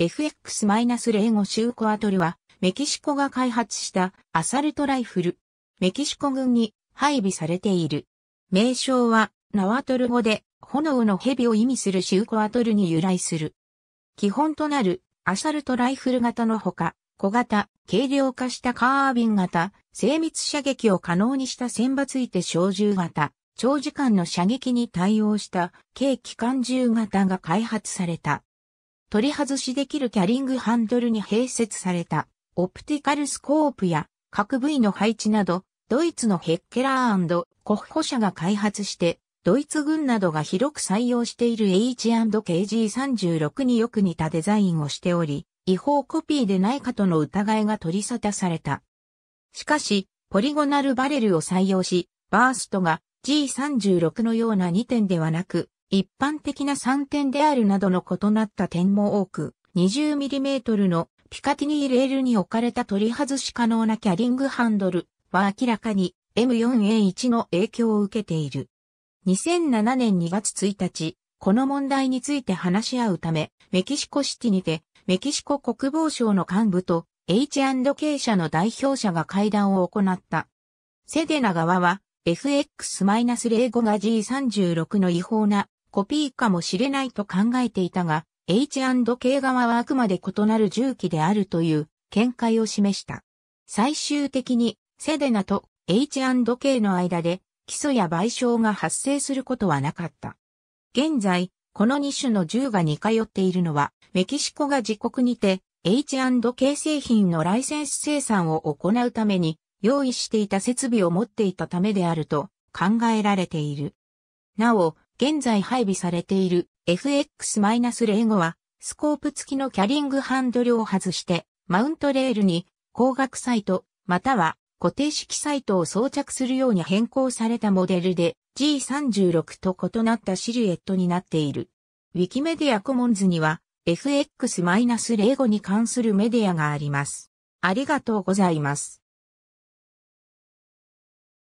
FX-05 シューコアトルは、メキシコが開発したアサルトライフル。メキシコ軍に配備されている。名称は、ナワトル語で、炎の蛇を意味するシューコアトルに由来する。基本となる、アサルトライフル型のほか、小型、軽量化したカービン型、精密射撃を可能にした線場ついて小銃型、長時間の射撃に対応した軽機関銃型が開発された。取り外しできるキャリングハンドルに併設されたオプティカルスコープや各部位の配置など、ドイツのヘッケラーコッホ社が開発して、ドイツ軍などが広く採用している H&KG36 によく似たデザインをしており、違法コピーでないかとの疑いが取り沙汰された。しかし、ポリゴナルバレルを採用し、バーストが G36 のような2点ではなく、一般的な3点であるなどの異なった点も多く、20mm のピカティニーレールに置かれた取り外し可能なキャリングハンドルは明らかに M4A1 の影響を受けている。2007年2月1日、この問題について話し合うため、メキシコシティにて、メキシコ国防省の幹部と H&K 社の代表者が会談を行った。セデナ側は FX-05 が G36 の違法なコピーかもしれないと考えていたが、H&K 側はあくまで異なる重機であるという見解を示した。最終的にセデナと H&K の間で基礎や賠償が発生することはなかった。現在、この2種の銃が似通っているのは、メキシコが自国にて H&K 製品のライセンス生産を行うために用意していた設備を持っていたためであると考えられている。なお、現在配備されている FX-05 は、スコープ付きのキャリングハンドルを外して、マウントレールに光学サイト、または固定式サイトを装着するように変更されたモデルで G36 と異なったシルエットになっている。ウィキメディアコモンズには FX-05 に関するメディアがあります。ありがとうございます。